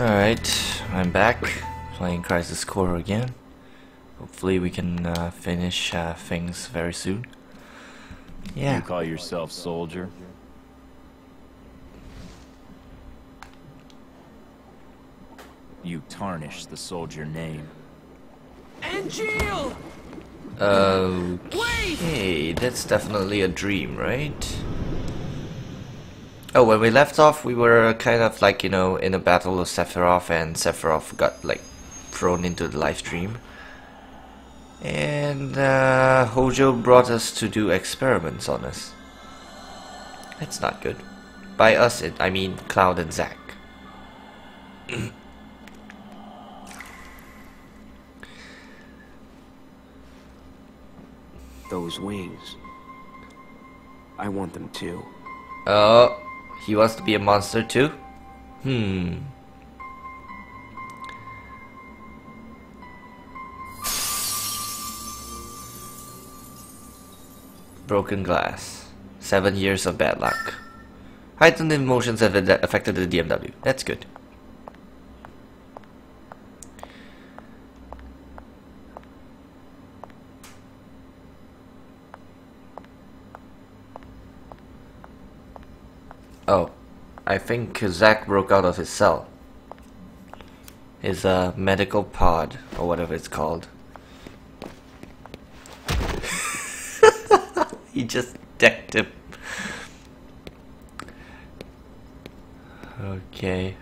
Alright, I'm back, playing Crisis Core again. Hopefully we can uh, finish uh, things very soon. Yeah. You call yourself soldier? You tarnish the soldier name. Angeal! Okay, that's definitely a dream, right? Oh, when we left off, we were kind of like, you know, in a battle of Sephiroth, and Sephiroth got, like, thrown into the Lifestream. And, uh, Hojo brought us to do experiments on us. That's not good. By us, it, I mean Cloud and Zack. Those wings. I want them too. Oh, he wants to be a monster too? Hmm. Broken glass. Seven years of bad luck. Heightened emotions have affected the DMW. That's good. Oh, I think Zack broke out of his cell. His uh, medical pod, or whatever it's called. he just decked him. Okay.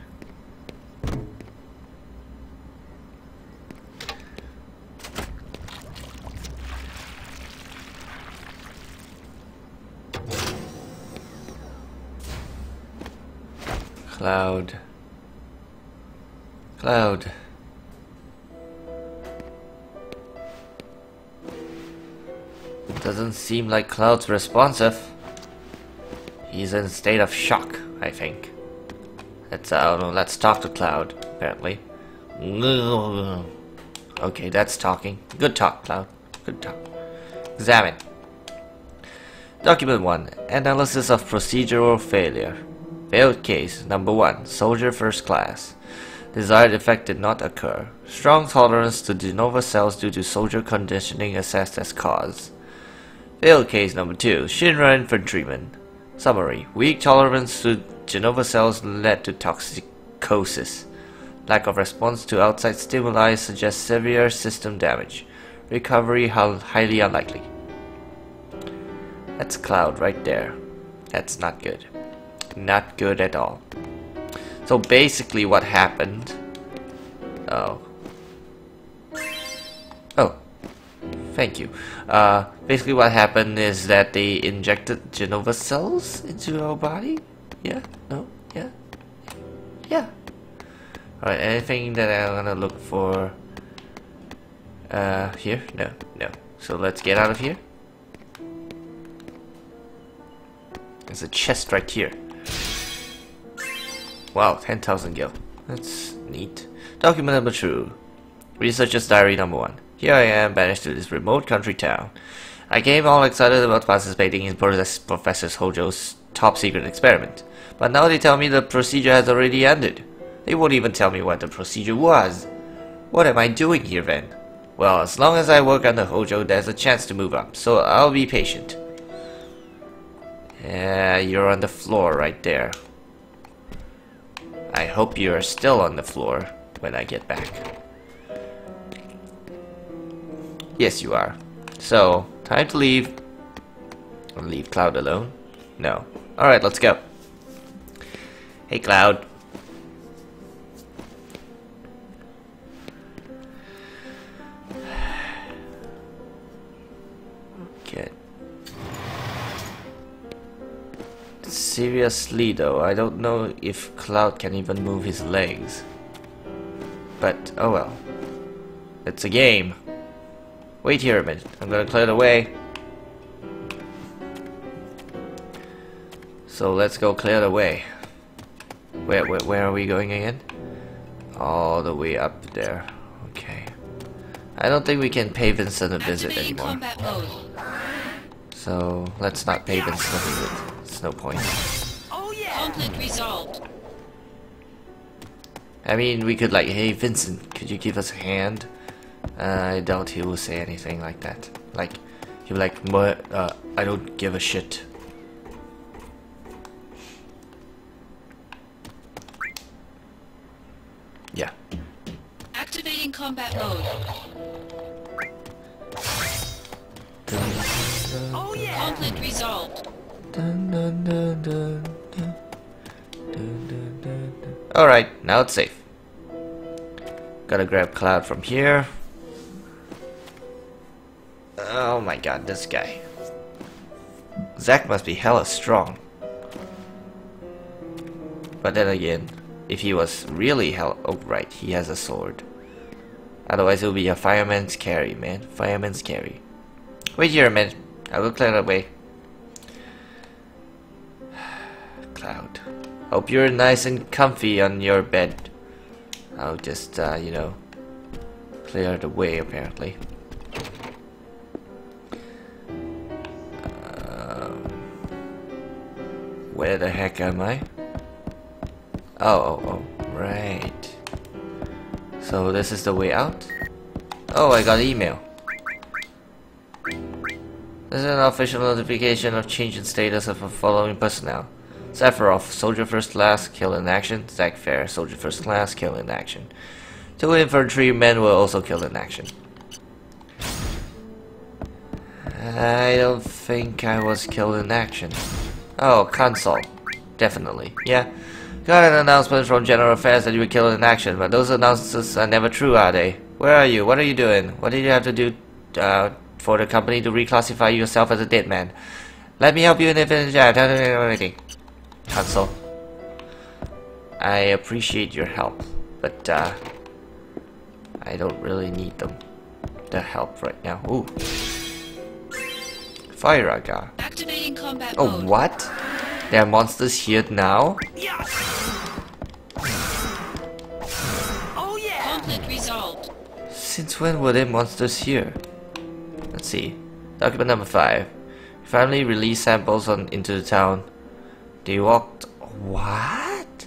Cloud. Cloud. It Doesn't seem like Cloud's responsive. He's in a state of shock, I think. Let's, uh, let's talk to Cloud, apparently. Okay, that's talking. Good talk, Cloud. Good talk. Examine. Document 1. Analysis of procedural failure. Failed case. Number 1. Soldier first class. Desired effect did not occur. Strong tolerance to Jenova cells due to soldier conditioning assessed as cause. Failed case number 2. Shinra infantryman. Summary. Weak tolerance to Jenova cells led to toxicosis. Lack of response to outside stimuli suggests severe system damage. Recovery highly unlikely. That's Cloud right there. That's not good. Not good at all. So basically what happened... Oh. Oh. Thank you. Uh, basically what happened is that they injected Jenova cells into our body? Yeah? No? Yeah? Yeah. Alright, anything that I'm gonna look for... Uh, here? No, no. So let's get out of here. There's a chest right here. Wow, 10,000 gil. That's neat. Document number two. Researcher's diary number one. Here I am, banished to this remote country town. I came all excited about participating in Professor Hojo's top secret experiment. But now they tell me the procedure has already ended. They won't even tell me what the procedure was. What am I doing here then? Well, as long as I work under Hojo, there's a chance to move up, so I'll be patient. Yeah, you're on the floor right there. I hope you're still on the floor when I get back. Yes, you are. So, time to leave. Leave Cloud alone? No. Alright, let's go. Hey, Cloud. Seriously though, I don't know if Cloud can even move his legs. But, oh well. It's a game. Wait here a minute, I'm gonna clear the way. So let's go clear the way. Where, where, where are we going again? All the way up there. Okay. I don't think we can pay Vincent a visit anymore. So let's not pay Vincent a visit. No point. Oh yeah. Conflict resolved. I mean, we could like, hey Vincent, could you give us a hand? Uh, I doubt he will say anything like that. Like, he'll be like, "But, uh, I don't give a shit. Yeah. Activating combat mode. Oh yeah! Conflict resolved. Alright, now it's safe. Gotta grab Cloud from here. Oh my god, this guy. Zack must be hella strong. But then again, if he was really hell- oh right, he has a sword. Otherwise it would be a fireman's carry, man. Fireman's carry. Wait here a minute. I will clear the way. Cloud. Hope you're nice and comfy on your bed. I'll just, uh, you know, clear the way apparently. Um, where the heck am I? Oh, oh, oh, right. So this is the way out? Oh, I got an email. This is an official notification of change in status of the following personnel. Sephiroth, Soldier First Class, kill in action. Zack Fair, Soldier First Class, kill in action. Two infantry men were also killed in action. I don't think I was killed in action. Oh, Kunsel. Definitely. Yeah. Got an announcement from General Affairs that you were killed in action, but those announcements are never true, are they? Where are you? What are you doing? What did you have to do uh, for the company to reclassify yourself as a dead man? Let me help you in if anything. Kunsel. I appreciate your help, but uh, I don't really need them. The help right now. Ooh. Firaga. Activating combat Oh, mode. what? There are monsters here now? Oh, yeah. Conflict resolved. Since when were there monsters here? Let's see. Document number 5. Finally released samples on into the town. They walked... What?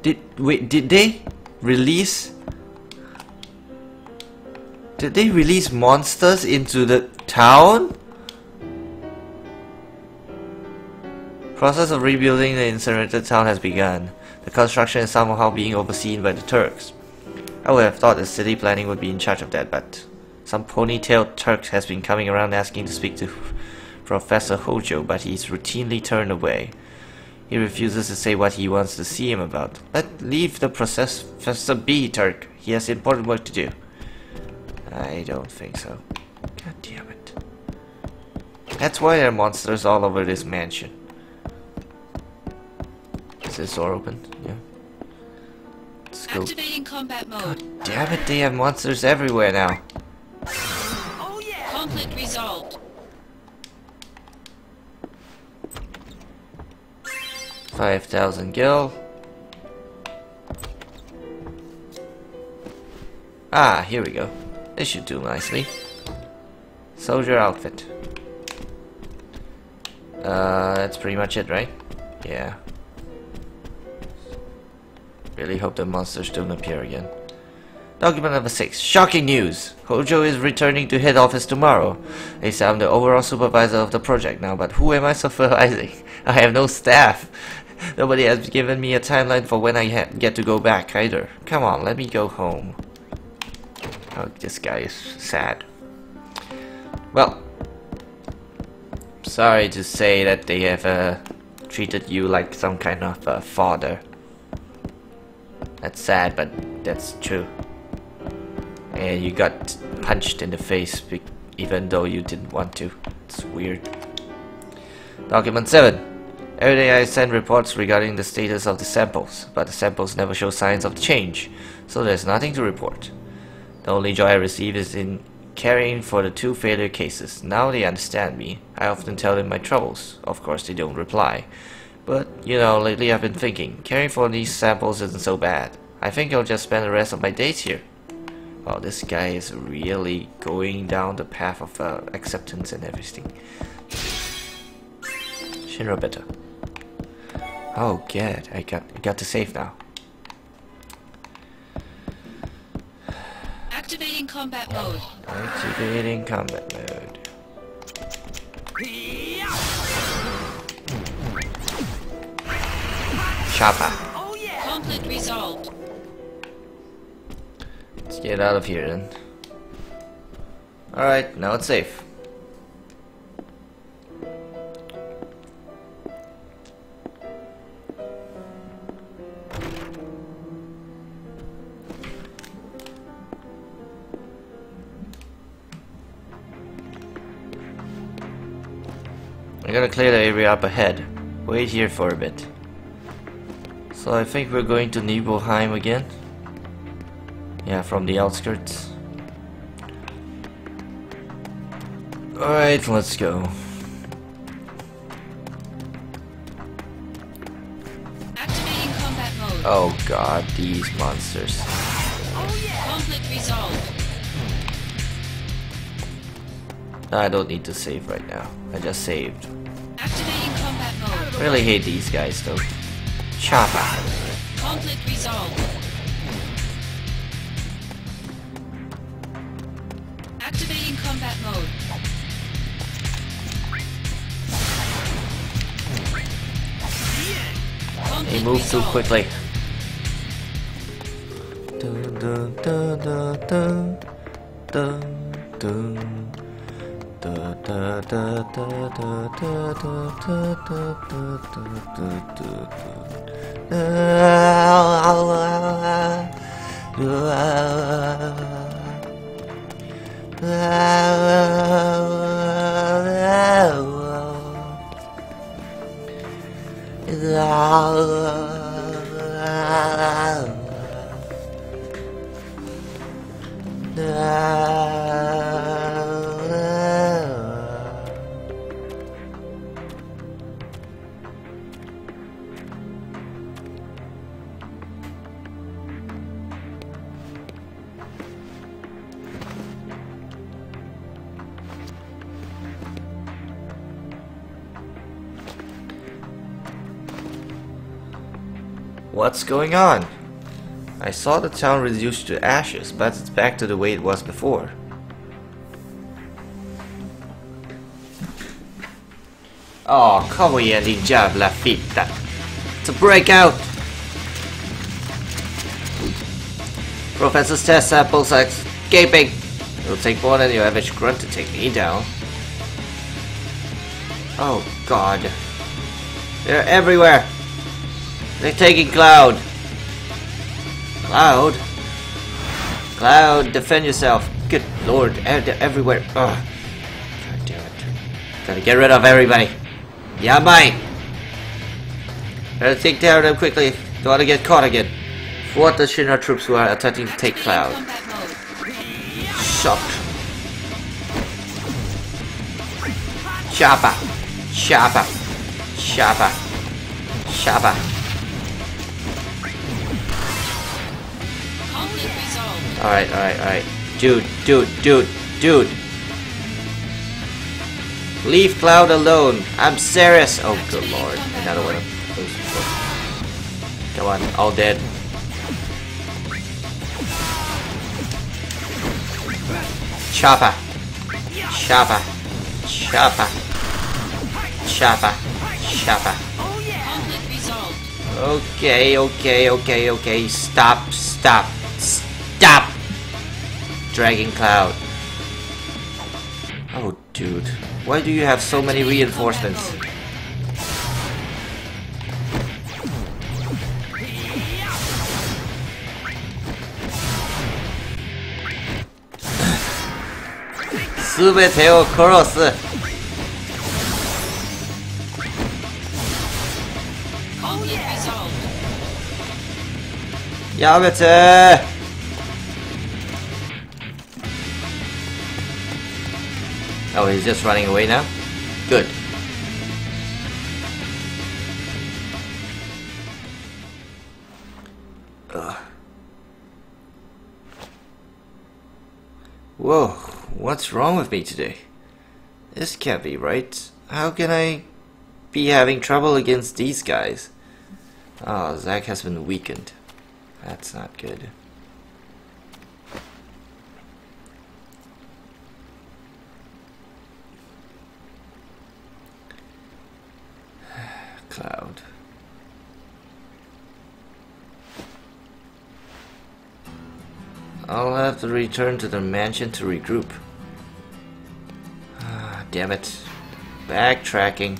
Did... Wait, did they release... Did they release monsters into the town? Process of rebuilding the incinerated town has begun. The construction is somehow being overseen by the Turks. I would have thought the city planning would be in charge of that, but some ponytailed Turk has been coming around asking to speak to Professor Hojo, but he's routinely turned away. He refuses to say what he wants to see him about. Let leave the process Professor be, Turk. He has important work to do. I don't think so. God damn it. That's why there are monsters all over this mansion. Is this door open? Yeah. Let's. Activating combat mode. Damn it, they have monsters everywhere now. Oh yeah. Conflict resolved. Five thousand gil. Ah, here we go. This should do nicely. Soldier outfit. Uh, that's pretty much it, right? Yeah. Really hope the monsters don't appear again. Document number 6. Shocking news! Hojo is returning to head office tomorrow. They say I'm the overall supervisor of the project now, but who am I supervising? I have no staff. Nobody has given me a timeline for when I get to go back either. Come on, let me go home. Oh, this guy is sad. Well, sorry to say that they have uh, treated you like some kind of uh, father. That's sad, but that's true. And you got punched in the face even though you didn't want to. It's weird. Document 7. Every day I send reports regarding the status of the samples, but the samples never show signs of change, so there's nothing to report. The only joy I receive is in caring for the two failure cases. Now they understand me. I often tell them my troubles. Of course, they don't reply. But, you know, lately I've been thinking, caring for these samples isn't so bad. I think I'll just spend the rest of my days here. Wow, this guy is really going down the path of uh, acceptance and everything. Shinra better. Oh, good. I got I got to save now. Activating combat mode. Activating combat mode. Chopper. Conflict resolved. Let's get out of here then. Alright, now it's safe. I'm gonna clear the area up ahead. Wait here for a bit. So I think we're going to Nibelheim again. Yeah, from the outskirts. Alright, let's go. Activating combat mode. Oh god, these monsters. Oh, yeah. Conflict resolved. I don't need to save right now. I just saved. Activating combat mode. Really hate these guys though. Chopper. Conflict resolved. Activating combat mode. He Conflict moved too resolved. quickly. Dun, dun, dun, Ah. What's going on? I saw the town reduced to ashes, but it's back to the way it was before. Oh, igen din jävla fitta! To break out! Professor's test samples are escaping! It'll take more than your average grunt to take me down. Oh god. They're everywhere! They're taking Cloud! Cloud? Cloud, defend yourself. Good lord, they're everywhere. Ugh. God damn it. Gotta get rid of everybody. Yeah, mate! Better take of them quickly. Don't want to get caught again. Thwart the Shinra troops who are attempting to take Cloud. Shot. Chopper. Chopper. Chopper. Chopper. Alright, alright, alright. Dude, dude, dude, dude. Leave Cloud alone. I'm serious. Oh, good lord. Another one of those. Come on, all dead. Chopper. Chopper. Chopper. Chopper. Chopper. Okay, okay, okay, okay. Stop, stop, Stop! Dragon Cloud. Oh, dude. Why do you have so many reinforcements? Subete o yeah. Yamete! Oh, he's just running away now? Good. Ugh. Whoa, what's wrong with me today? This can't be right. How can I... be having trouble against these guys. Oh, Zack has been weakened. That's not good. Cloud. I'll have to return to the mansion to regroup. Ah, damn it. Backtracking.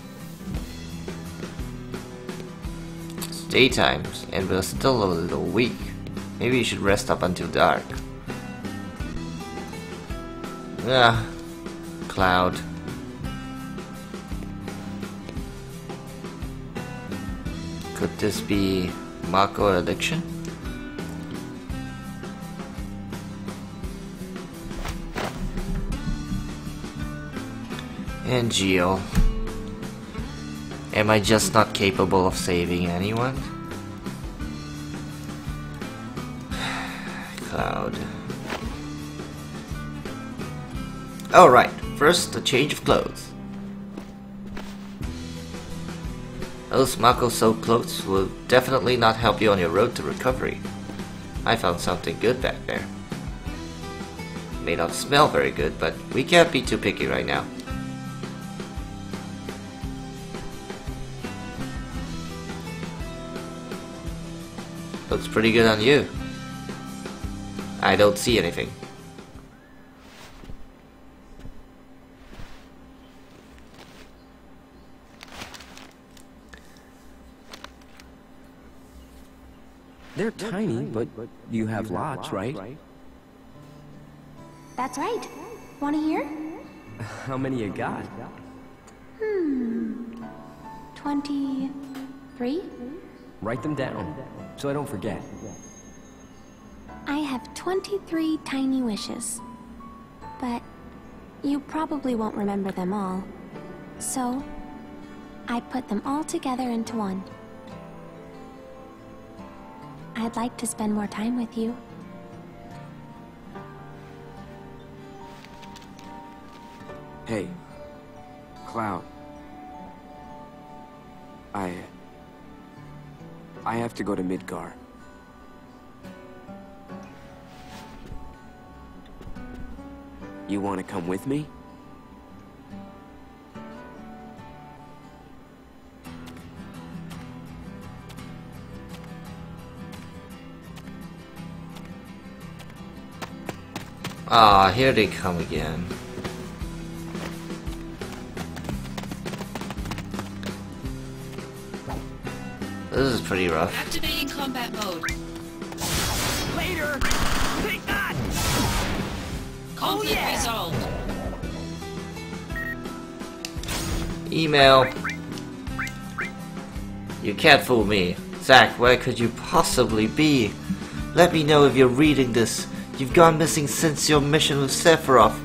It's daytime, and we're still a little weak. Maybe you should rest up until dark. Ah, Cloud. Could this be Mako addiction? Angeal. Am I just not capable of saving anyone? Cloud. Alright, first a change of clothes. Those Mako soaked clothes will definitely not help you on your road to recovery. I found something good back there. May not smell very good, but we can't be too picky right now. Looks pretty good on you. I don't see anything. They're tiny, but you have lots, right? That's right. Want to hear? How many you got? Hmm. 23? Write them down, so I don't forget. I have 23 tiny wishes. But you probably won't remember them all. So, I put them all together into one. I'd like to spend more time with you. Hey, Cloud. I... I have to go to Midgar. You want to come with me? Ah, here they come again. This is pretty rough. Activating combat mode. Later! Take that! Conflict resolved. Email. You can't fool me. Zack, where could you possibly be? Let me know if you're reading this. You've gone missing since your mission with Sephiroth.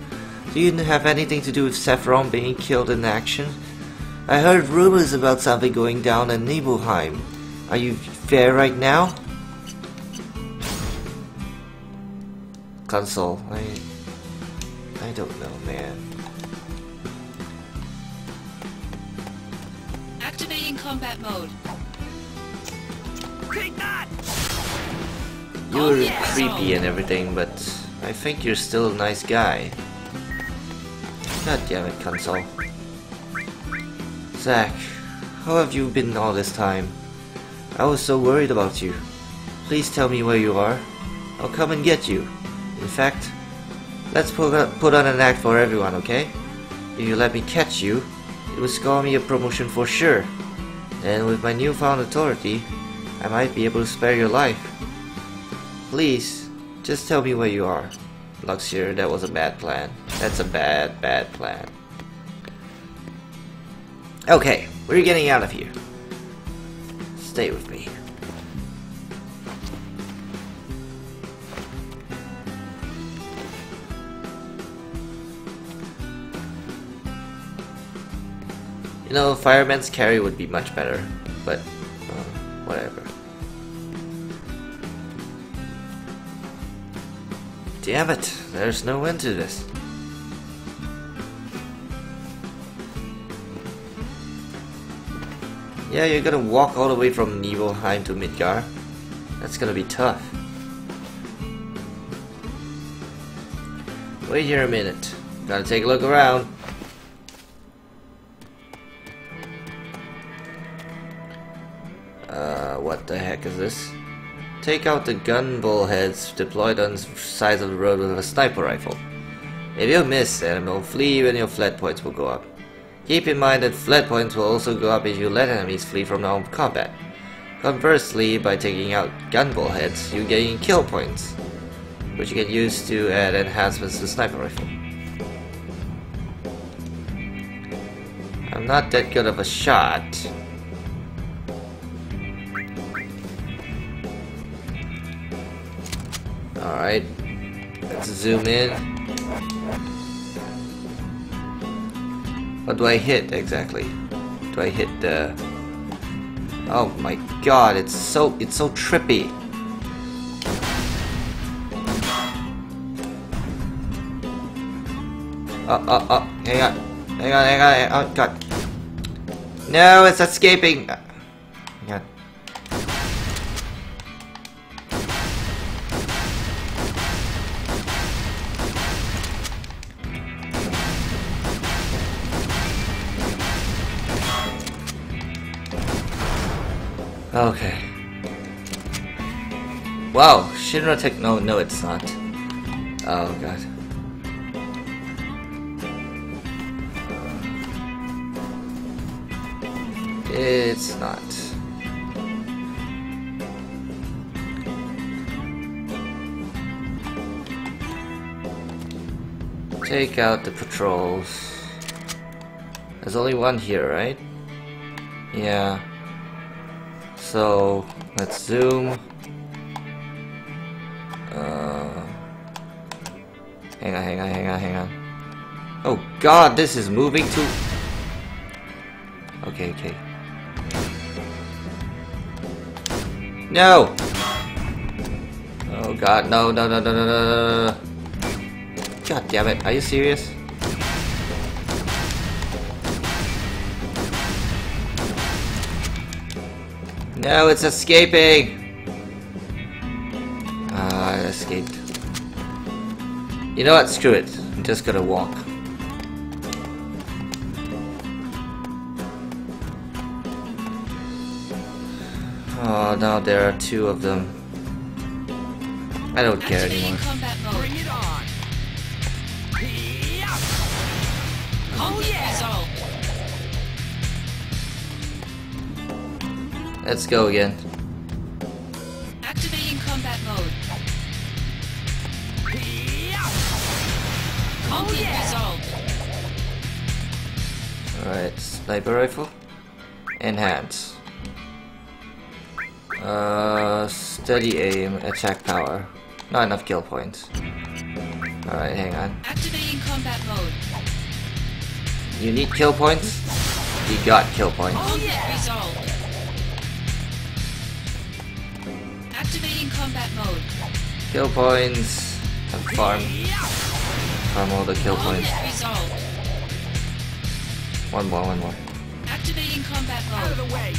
Do you have anything to do with Sephiroth being killed in action? I heard rumors about something going down in Nibelheim. Are you there right now? Kunsel, I... I don't know, man. Activating combat mode. Take that! You're creepy and everything, but I think you're still a nice guy. God damn it, Kunsel. Zack, how have you been all this time? I was so worried about you. Please tell me where you are. I'll come and get you. In fact, let's put on, put on an act for everyone, okay? If you let me catch you, it will score me a promotion for sure. And with my newfound authority, I might be able to spare your life. Please, just tell me where you are. Luxiere, that was a bad plan. That's a bad, bad plan. Okay, we're getting out of here. Stay with me. You know, fireman's carry would be much better, but uh, whatever. Damn it, there's no end to this. Yeah, you're gonna walk all the way from Nibelheim to Midgar. That's gonna be tough. Wait here a minute. Gotta take a look around. Uh, what the heck is this? Take out the gun bull heads deployed on the sides of the road with a sniper rifle. If you miss enemy will flee when your flat points will go up. Keep in mind that flat points will also go up if you let enemies flee from armed combat. Conversely, by taking out gun bull heads, you gain kill points, which you can use to add enhancements to the sniper rifle. I'm not that good of a shot. Alright, let's zoom in. What do I hit exactly? Do I hit the... Oh my god, it's so, it's so trippy. Oh, oh, oh, hang on. Hang on, hang on, hang on. Oh, god. No, it's escaping. Hang on. Okay. Wow, Shinra Tech. No, no, it's not. Oh god. It's not. Take out the patrols. There's only one here, right? Yeah. So let's zoom. Uh, hang on, hang on, hang on, hang on. Oh god, this is moving too. Okay, okay. No! Oh god, no, no, no, no, no, no, no. God damn it, are you serious? No, it's escaping! Ah, I escaped. You know what? Screw it. I'm just gonna walk. Oh, now there are two of them. I don't care anymore. Let's go again. Activating combat mode. Yeah. Conflict yeah. Alright, sniper rifle. Enhance. Uh, steady aim, attack power. Not enough kill points. Alright, hang on. Activating combat mode. You need kill points? You got kill points. Conflict resolved. Activating combat mode. Kill points. And farm. Farm all the kill points. Resolved. One more, one more. Activating combat Out of the way.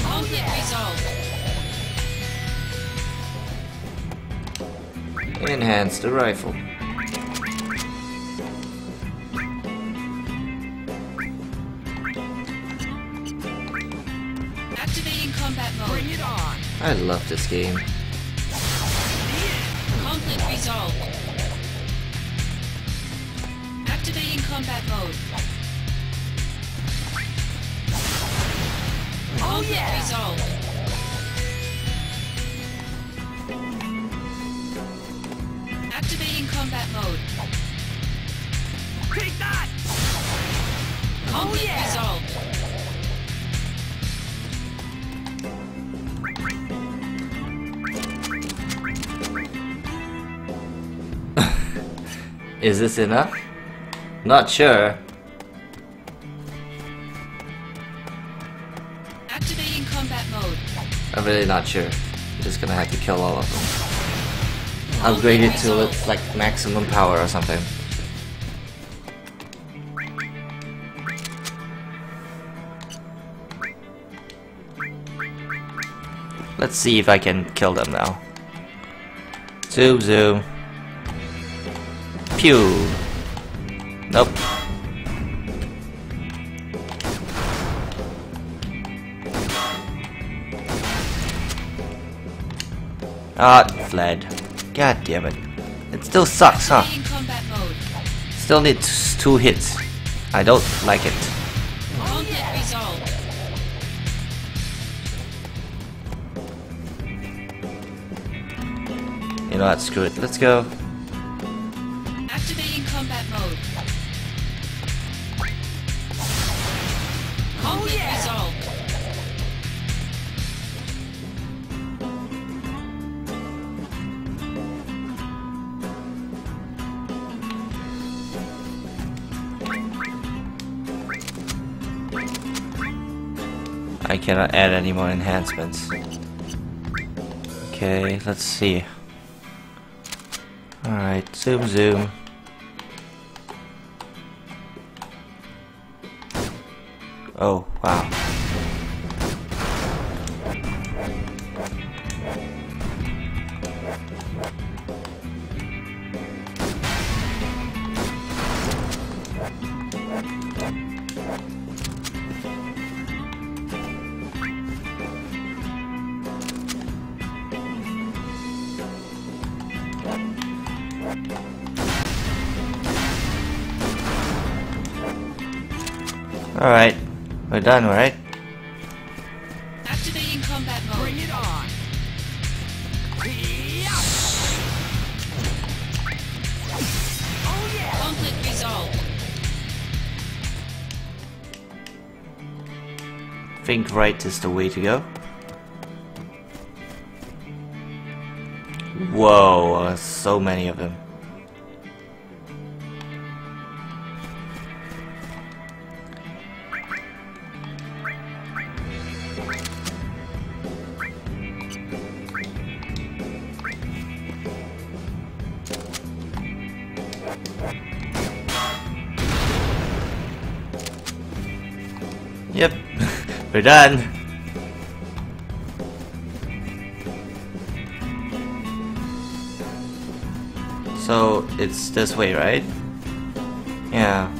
Conflict resolved. Enhance the rifle. I love this game. Conflict resolved. Activating combat mode. Conflict oh, resolved. Activating combat mode. Take that. Conflict oh, yeah. resolved. Is this enough? Not sure. Activating combat mode. I'm really not sure. I'm just gonna have to kill all of them. Upgrade it to like maximum power or something. Let's see if I can kill them now. Zoom zoom. Pew. Nope. Ah, it fled. God damn it. It still sucks, huh? Activating combat mode. Still needs two hits. I don't like it. You know what, screw it. Let's go. Cannot add any more enhancements. Okay, let's see. Alright, zoom zoom. Done, right? Activating combat mode. Bring it on. Oh yeah. Conflict resolved. Think right is the way to go. Whoa, uh, so many of them. Yep, we're done. So it's this way, right? Yeah.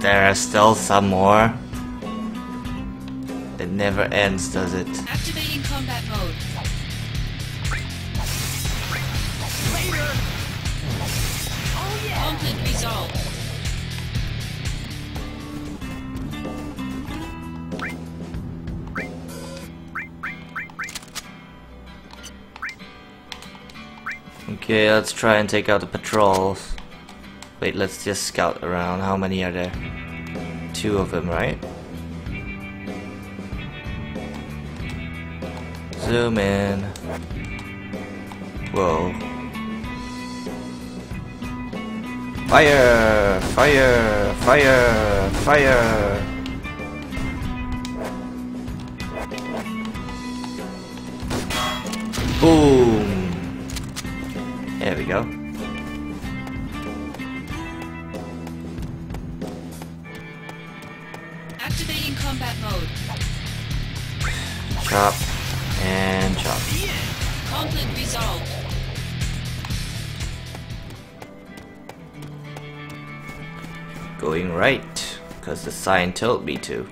There are still some more. It never ends, does it? Activating combat Okay, let's try and take out the patrols. Wait, let's just scout around. How many are there? Two of them, right? Zoom in. Whoa. Fire! Fire! Fire! Fire! Boom! Sign told me to.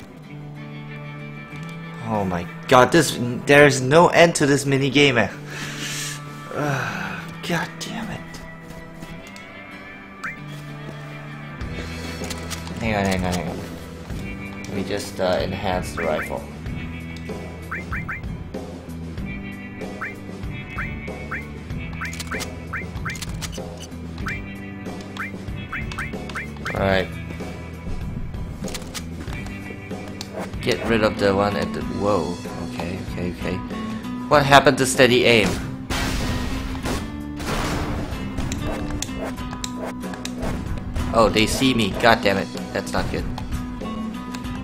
Oh my god, this there's no end to this mini game. eh. God damn it. Hang on, hang on, hang on. Let me just uh, enhance the rifle. Alright. Get rid of the one at the. Whoa. Okay, okay, okay. What happened to steady aim? Oh, they see me. God damn it. That's not good.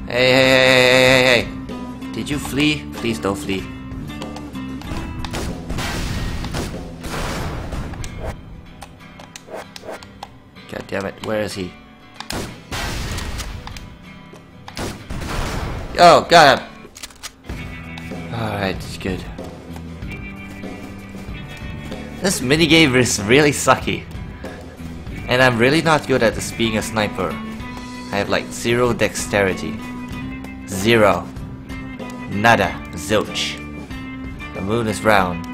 Hey, hey, hey, hey, hey, hey, hey. Did you flee? Please don't flee. God damn it. Where is he? Oh, got him. Alright, it's good. This minigame is really sucky. And I'm really not good at this being a sniper. I have like zero dexterity. Zero. Nada. Zilch. The moon is round.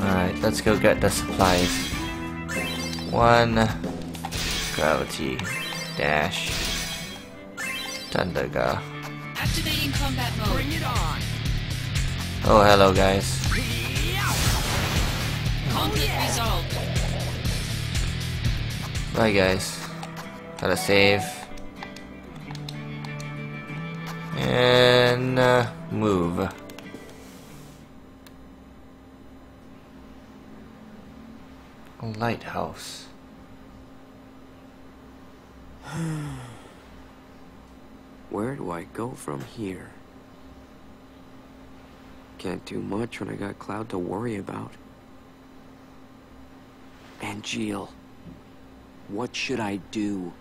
Alright, let's go get the supplies. One gravity dash. Thundaga. Activating combat mode. Bring it on. Oh hello guys. Conflict resolved. Bye guys. Gotta save. And uh, move. Lighthouse. Where do I go from here? Can't do much when I got Cloud to worry about. And Jill. What should I do?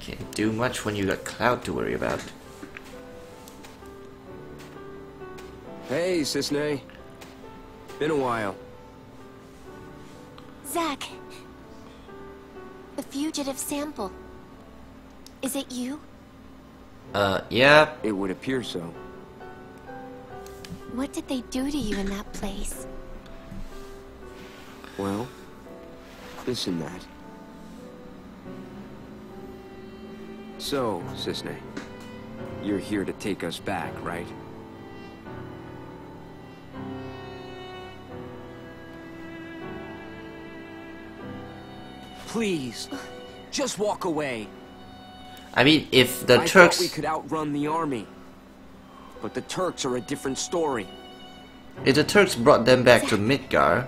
Can't do much when you got Cloud to worry about. Hey, Cissnei. Been a while. Zack. The fugitive sample. Is it you? Uh, yeah, It would appear so. What did they do to you in that place? Well, listen that. So, Cissnei, you're here to take us back, right? Please, just walk away. I mean, if the I Turks... thought we could outrun the army. But the Turks are a different story. If the Turks brought them back to Midgar,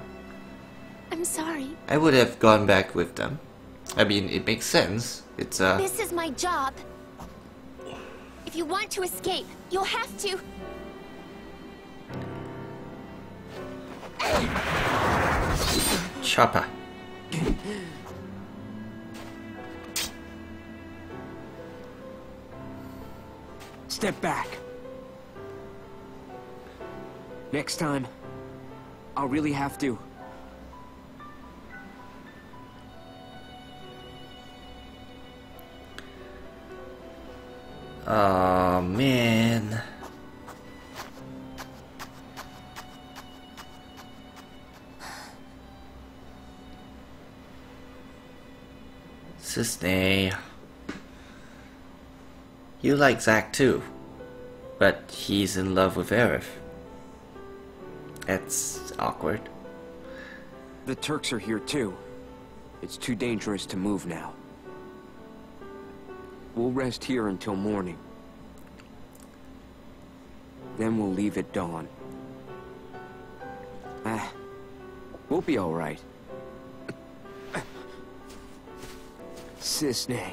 I'm sorry. I would have gone back with them. I mean, it makes sense. It's uh, This is my job. If you want to escape, you'll have to. chopper. Step back. Next time, I'll really have to. Oh man. Cissnei. You like Zack too, but he's in love with Aerith. That's awkward. The Turks are here too. It's too dangerous to move now. We'll rest here until morning. Then we'll leave at dawn. Ah, we'll be all right. Cissnei.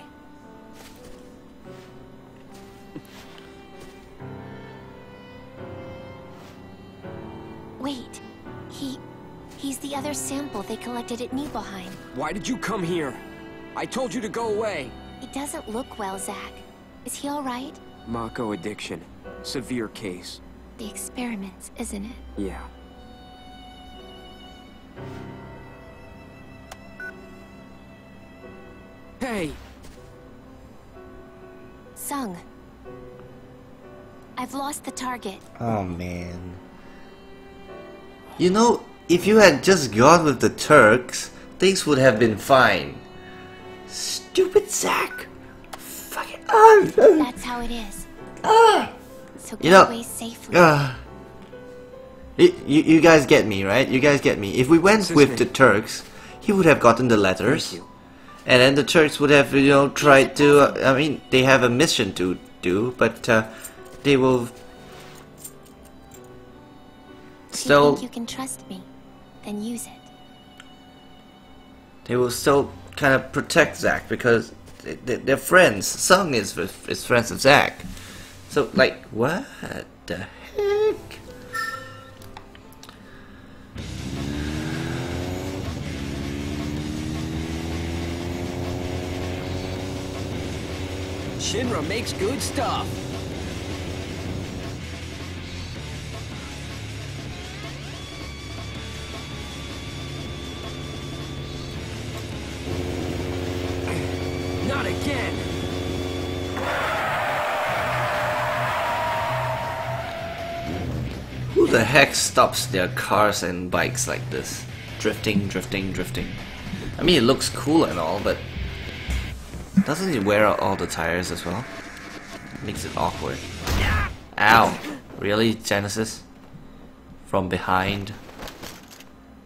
They collected at Nibelheim. Why did you come here? I told you to go away. He doesn't look well, Zack. Is he alright? Mako addiction. Severe case. The experiments, isn't it? Yeah. Hey! Tseng. I've lost the target. Oh man. You know, if you had just gone with the Turks, things would have been fine. Stupid Zack! Fucking ah, That's how it is. ah, So You get know- away safely. ah. You, you, you guys get me, right? You guys get me. If we went with the Turks, he would have gotten the letters. And then the Turks would have, you know, tried to. Uh, I mean, they have a mission to do, but uh, they will If you think you can trust me, then use it. They will still kind of protect Zack because they're friends. Tseng is is friends with Zack. So like what the heck? Shinra makes good stuff. The heck stops their cars and bikes like this? Drifting, drifting, drifting. I mean, it looks cool and all, but doesn't it wear out all the tires as well? Makes it awkward. Ow! Really, Genesis? From behind?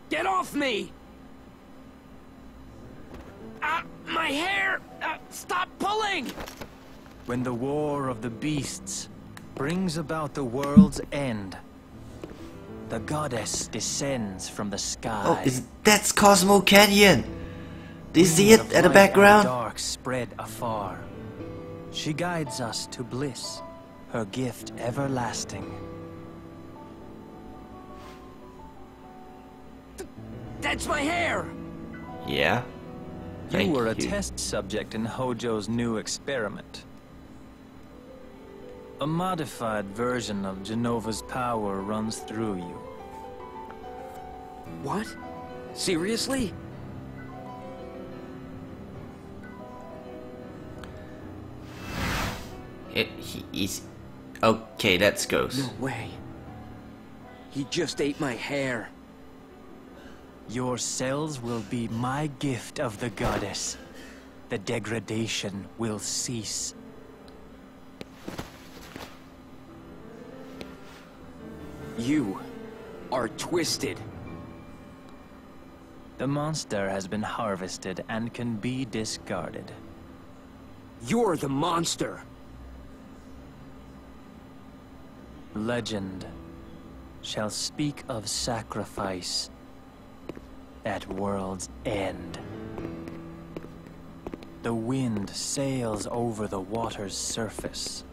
Get off me! Ah, my hair! Ah, stop pulling! When the war of the beasts brings about the world's end, the goddess descends from the sky. Oh, is that's Cosmo Canyon! Do you see it at the light and background? Dark spread afar. She guides us to bliss, her gift everlasting. That's my hair! Yeah. You were a you. test subject in Hojo's new experiment. A modified version of Jenova's power runs through you. What? Seriously? It, he is. Okay, that's Ghost. No way. He just ate my hair. Your cells will be my gift of the goddess. The degradation will cease. You are twisted. The monster has been harvested and can be discarded. You're the monster. Legend shall speak of sacrifice at world's end. The wind sails over the water's surface.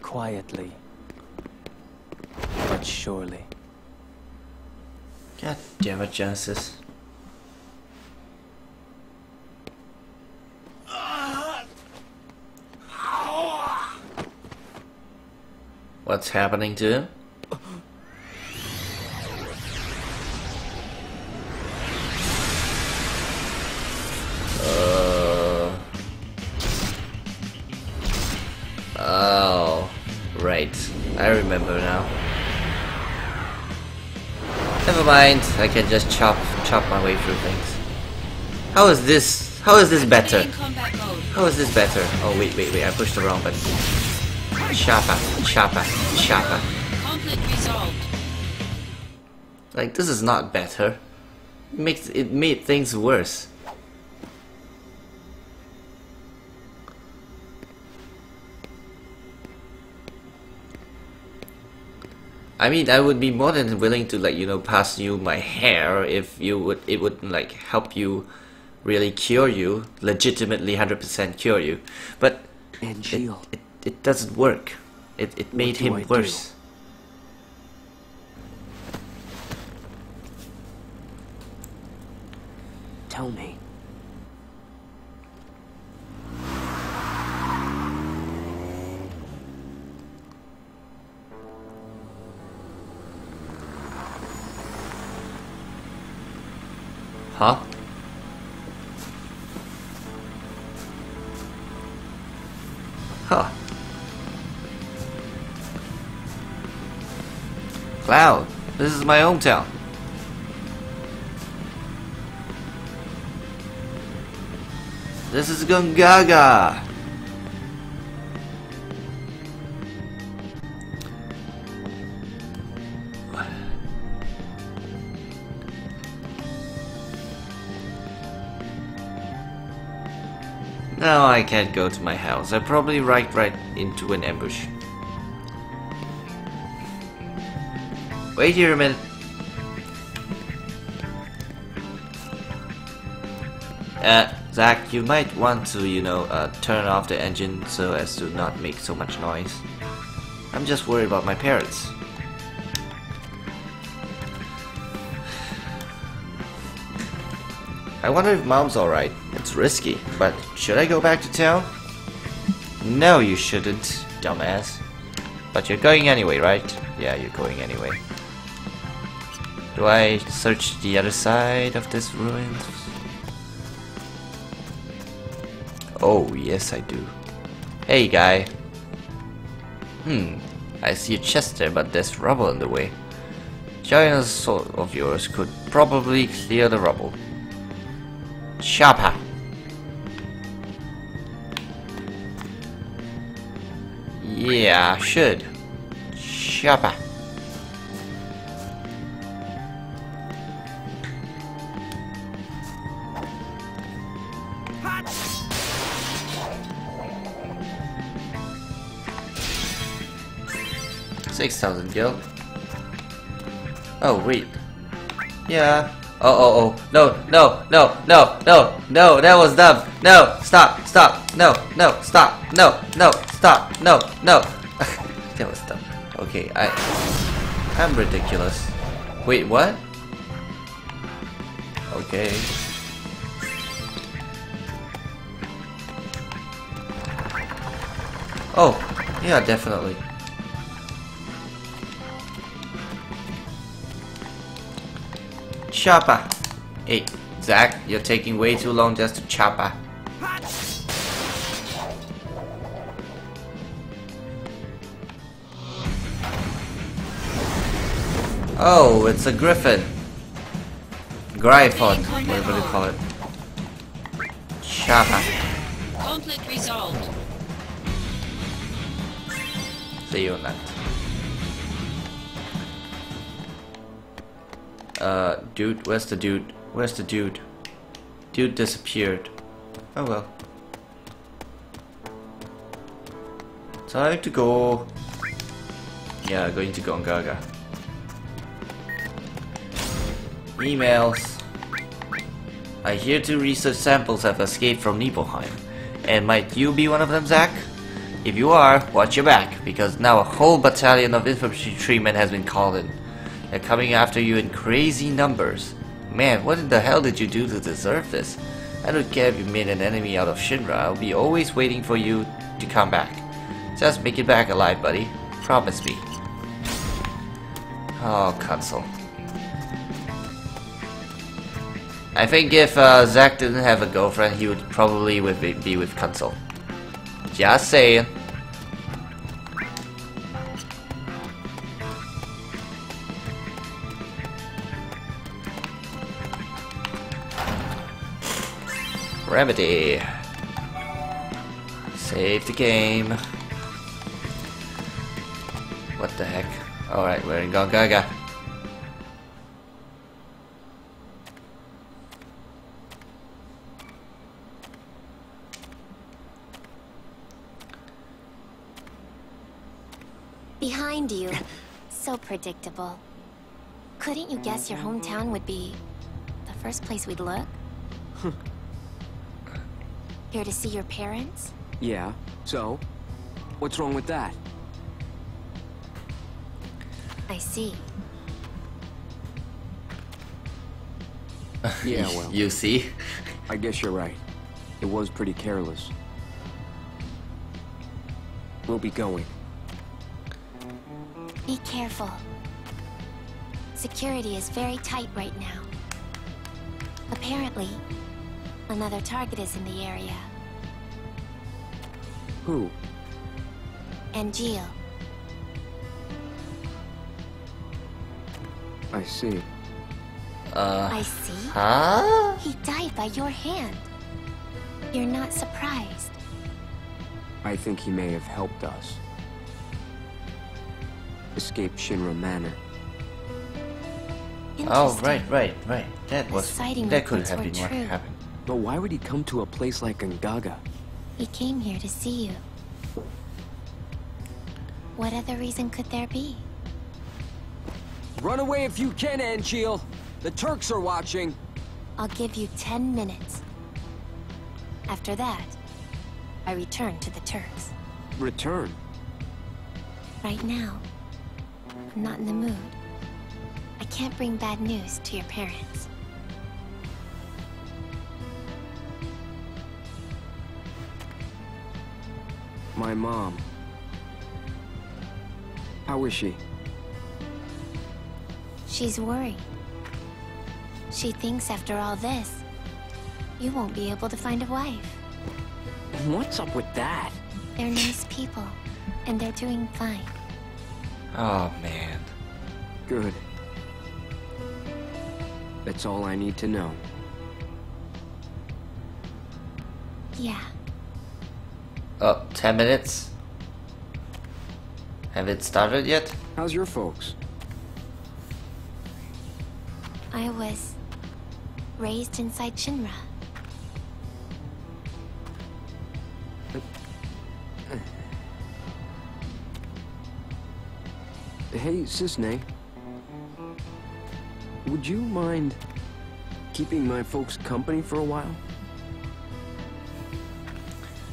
Quietly, surely. God damn it, Genesis. What's happening to him? Mind. I can just chop chop my way through things. How is this? How is this better? Activating combat mode. How is this better? Oh wait, wait, wait! I pushed the wrong button. Choppa, choppa, choppa. Like this is not better. It makes it made things worse. I mean, I would be more than willing to like you know pass you my hair if you would it would like help you really cure you, legitimately 100% cure you. But it, it, it doesn't work. It, it made him I do? worse. Tell me. Cloud, this is my hometown. This is Gongaga. No, I can't go to my house. I probably right right into an ambush. Wait here a minute. Uh, Zack, you might want to, you know, uh, turn off the engine so as to not make so much noise. I'm just worried about my parents. I wonder if mom's alright. It's risky, but should I go back to town? No, you shouldn't, dumbass. But you're going anyway, right? Yeah, you're going anyway. Do I search the other side of this ruin? Oh, yes I do. Hey, guy. Hmm, I see a chest there, but there's rubble in the way. Giant sword of yours could probably clear the rubble. Chapa. Yeah, should. Chapa. 6,000 gil. Oh, wait. Yeah. Oh, oh, oh. No, no, no, no, no, no, that was dumb. No, stop, stop, no, no, stop, no, no, stop, no, no. that was dumb. Okay, I... I'm ridiculous. Wait, what? Okay. Oh, yeah, definitely. Chopper. Hey, Zack, you're taking way too long just to chopper. Oh, it's a griffin. Gryphon, whatever they call it. Chopper. Conflict resolved. See you on that. Uh, dude, where's the dude? Where's the dude? Dude disappeared. Oh well. Time to go. Yeah, going to Gongaga. Emails. I hear two research samples have escaped from Nibelheim. And might you be one of them, Zack? If you are, watch your back, because now a whole battalion of infantrymen has been called in. They're coming after you in crazy numbers. Man, what in the hell did you do to deserve this? I don't care if you made an enemy out of Shinra, I'll be always waiting for you to come back. Just make it back alive, buddy. Promise me. Oh, Kunsel. I think if uh, Zack didn't have a girlfriend, he would probably be with Kunsel. Just saying. Remedy. Save the game. What the heck? Alright, we're in Gongaga. Behind you. So predictable. Couldn't you guess your hometown would be the first place we'd look? Here to see your parents? Yeah, so? What's wrong with that? I see. Yeah, well, You see? I guess you're right. It was pretty careless. We'll be going. Be careful. Security is very tight right now. Apparently, another target is in the area. Who? Angeal. I see. Uh, I see. huh? He died by your hand. You're not surprised. I think he may have helped us. Escape Shinra Manor. Oh, right, right, right. That was that could have were been what happened. But why would he come to a place like Gongaga? He came here to see you. What other reason could there be? Run away if you can, Angeal! The Turks are watching! I'll give you ten minutes. After that, I return to the Turks. Return. Right now, I'm not in the mood. I can't bring bad news to your parents. My mom. How is she? She's worried. She thinks after all this, you won't be able to find a wife. What's up with that? They're nice people, and they're doing fine. Oh man. Good. That's all I need to know. Yeah. Oh, 10 minutes? Have it started yet? How's your folks? I was raised inside Shinra. Hey, Cissnei. Would you mind keeping my folks company for a while?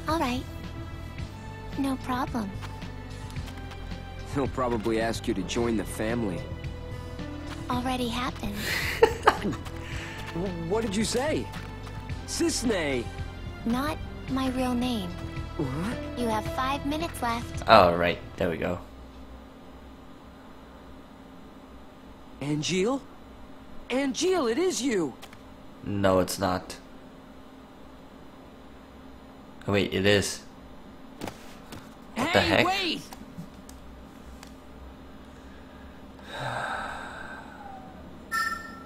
All right. No problem. They'll probably ask you to join the family. Already happened. What did you say? Cissnei! Not my real name. What? You have five minutes left. Oh, right. There we go. Angeal? Angeal, it is you! No, it's not. Oh, wait, it is. What the heck? wait!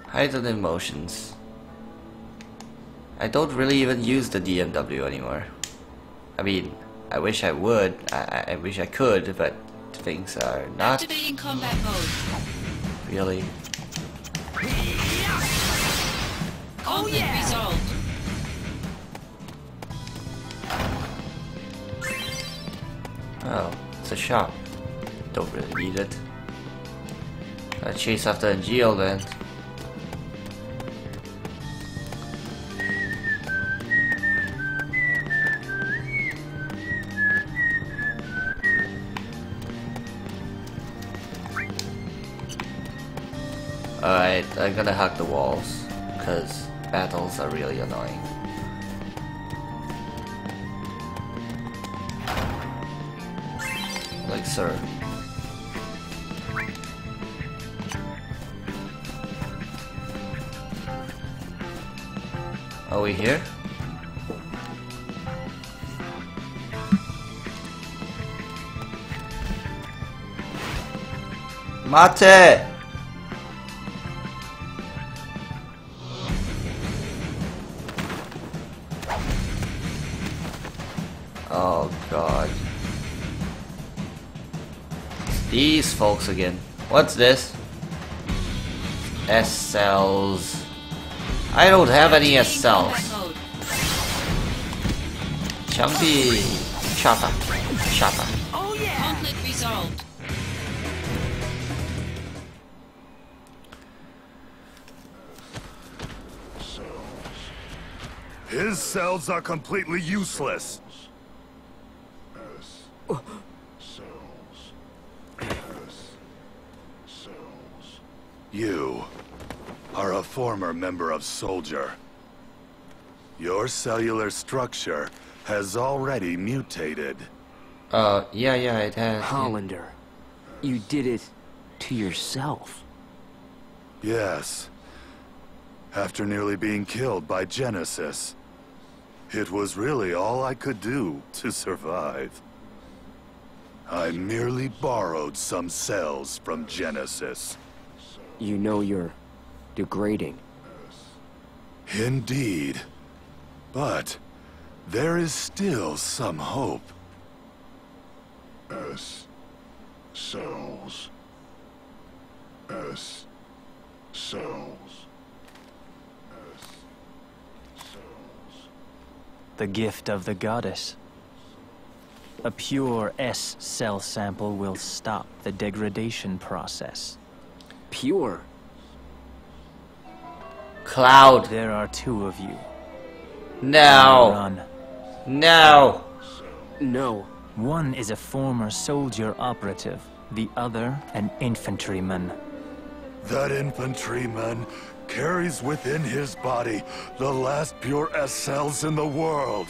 Heightened emotions. I don't really even use the DMW anymore. I mean, I wish I would. I, I- wish I could, but things are not Activating combat mode. really. Oh, Conflict resolved. Oh, it's a shop. Don't really need it. Gotta chase after Geo then. Alright, I'm gonna hack the walls, because battles are really annoying. Sir. Are we here? Mate! Folks again. What's this? S cells. I don't have any S cells. Chumpy. Chopper. Chopper. Oh yeah! Conflict resolved. His cells are completely useless. You are a former member of Soldier. Your cellular structure has already mutated. Uh, yeah, yeah, it has. yeah. Hollander, you did it to yourself. Yes. After nearly being killed by Genesis. It was really all I could do to survive. I merely borrowed some cells from Genesis. You know you're degrading. Indeed. But there is still some hope. S. Cells. S. Cells. The gift of the goddess. A pure S cell sample will stop the degradation process. Pure. Cloud. There are two of you. No. Run. No. No. One is a former soldier operative, the other an infantryman. That infantryman carries within his body the last pure S cells in the world.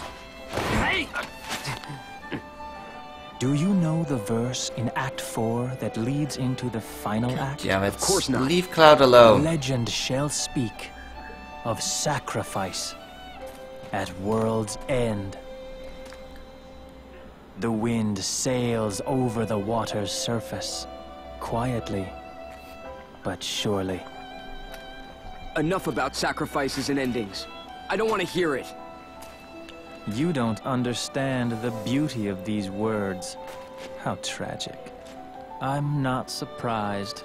Hey! Do you know the verse in Act 4 that leads into the final act? Damn it. Of course not. Leave Cloud alone. Legend shall speak of sacrifice at world's end. The wind sails over the water's surface, quietly, but surely. Enough about sacrifices and endings. I don't want to hear it. You don't understand the beauty of these words. How tragic. I'm not surprised.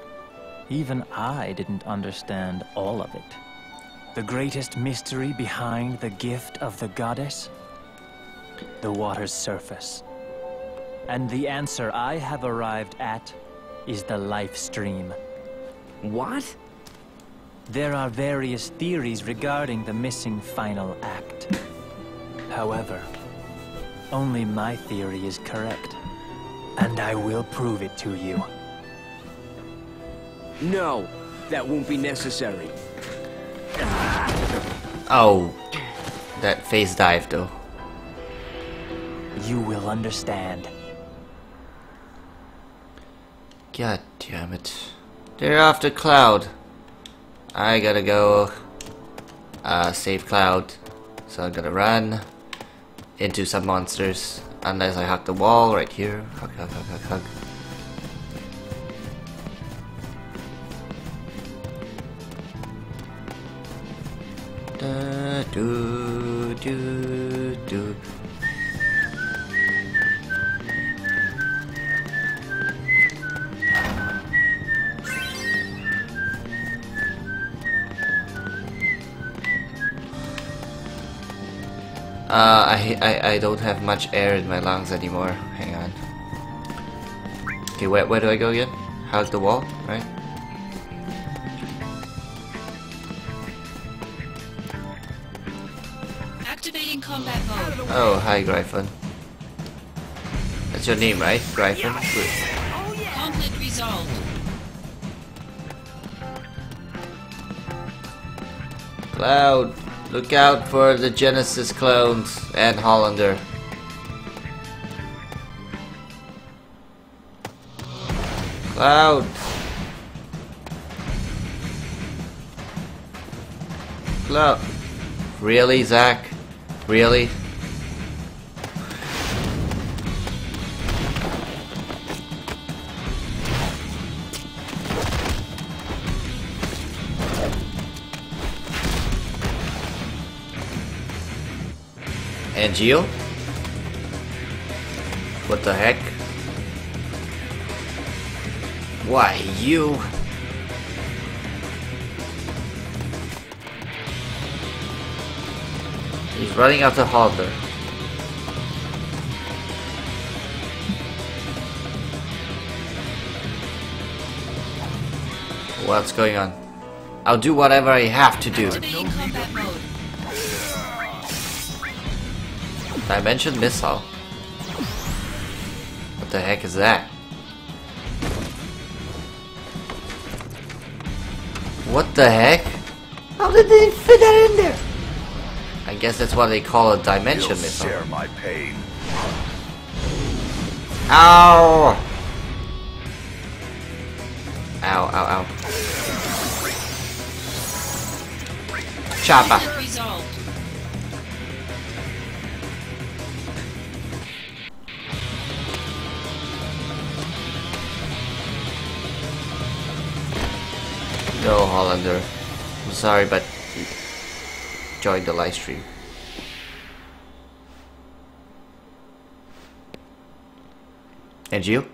Even I didn't understand all of it. The greatest mystery behind the gift of the goddess? The water's surface. And the answer I have arrived at is the Lifestream. What? There are various theories regarding the missing final act. However, only my theory is correct. And I will prove it to you. No, that won't be necessary. Oh. That face dive though. You will understand. God damn it. They're after Cloud. I gotta go uh, save Cloud. So I'm gonna run into some monsters. Unless I hug the wall right here. Hug, hug, hug, Do, do, do. Uh, I, I, I don't have much air in my lungs anymore. Hang on. Okay, where, where do I go again? How's the wall, right? Oh, hi, Gryphon. That's your name, right? Gryphon? Good. Oh, Conflict resolved. Cloud, look out for the Genesis clones and Hollander. Cloud. Cloud. Really, Zack? Really? Angeal? What the heck? Why, you? He's running after Hollander. What's going on? I'll do whatever I have to do. Dimension missile. What the heck is that? What the heck? How did they fit that in there? I guess that's what they call a dimension You'll missile. share my pain. Ow! Ow, ow, ow. Chopper. Conflict resolved. No, Hollander. I'm sorry, but join the Lifestream. And you?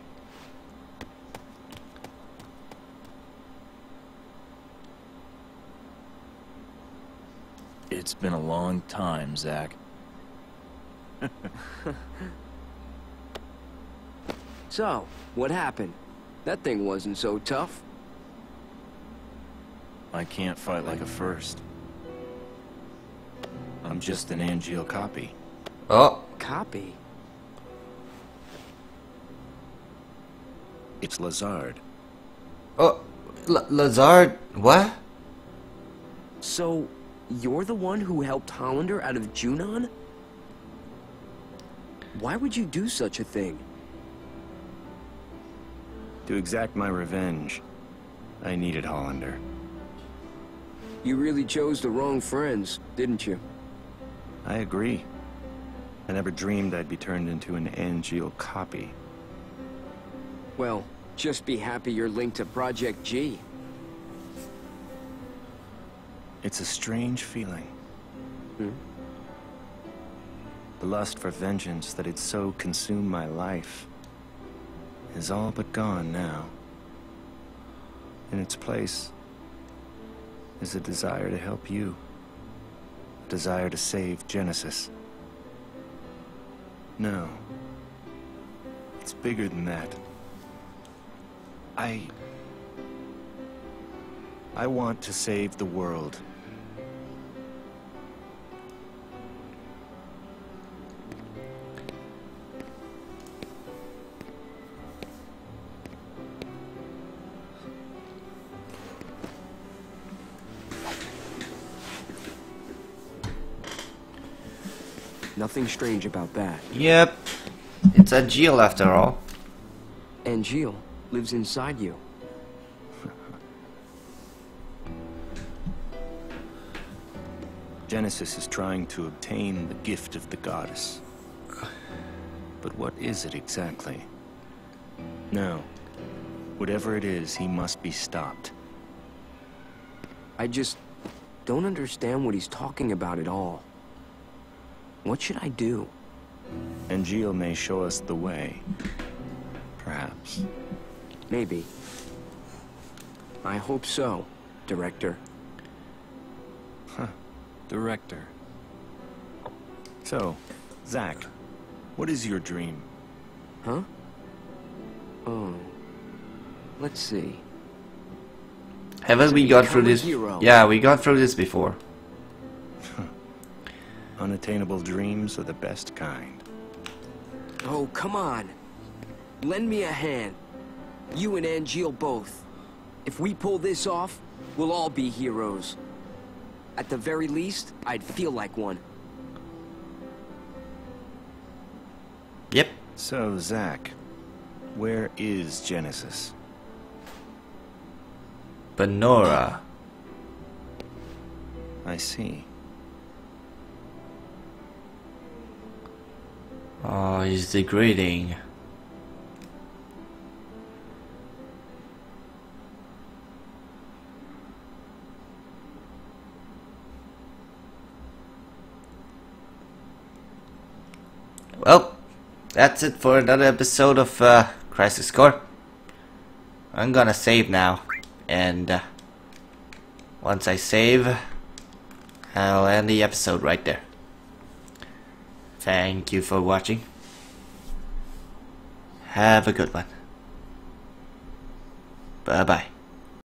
It's been a long time, Zack. So, what happened? That thing wasn't so tough. I can't fight like a first. I'm just an Angeal copy. Oh, Copy? It's Lazard. oh, L Lazard, what? So, you're the one who helped Hollander out of Junon? Why would you do such a thing? To exact my revenge, I needed Hollander. You really chose the wrong friends, didn't you? I agree. I never dreamed I'd be turned into an Angeal copy. Well, just be happy you're linked to Project G. It's a strange feeling. Hmm? The lust for vengeance that had so consumed my life is all but gone now. In its place is a desire to help you. A desire to save Genesis. No. It's bigger than that. I... I want to save the world. Nothing strange about that. Yep. It's a Geo after all. Angeal lives inside you. Genesis is trying to obtain the gift of the goddess. But what is it exactly? No. Whatever it is, he must be stopped. I just don't understand what he's talking about at all. What should I do? Angeal may show us the way. Perhaps. Maybe. I hope so, Director. Huh. Director. So, Zack, what is your dream? Huh? Oh. Let's see. Haven't we got through this? hero. Yeah, we got through this before. Unattainable dreams are the best kind. Oh, come on. Lend me a hand. You and Angeal both. If we pull this off, we'll all be heroes. At the very least, I'd feel like one. Yep. So, Zack, where is Genesis? Banora. I see. Oh, he's degrading. Well, that's it for another episode of uh, Crisis Core. I'm gonna save now, and uh, once I save, I'll end the episode right there. Thank you for watching. Have a good one. Bye bye.